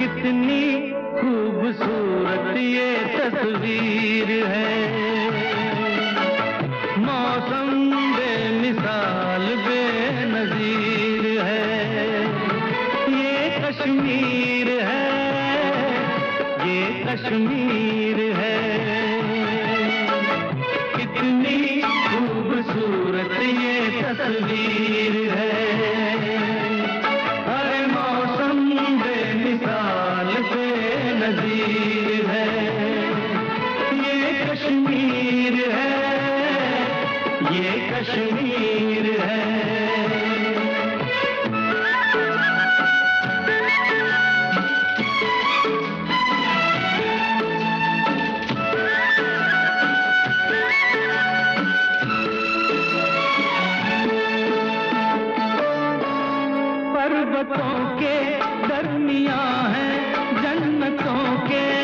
कितनी खूबसूरत ये तस्वीर है। मौसम बेमिसाल, बेनजीर है। ये कश्मीर है, ये कश्मीर है। कितनी खूबसूरत ये तस्वीर है। बेनजीर है ये कश्मीर है ये कश्मीर है। पर्वतों के जन्नतों के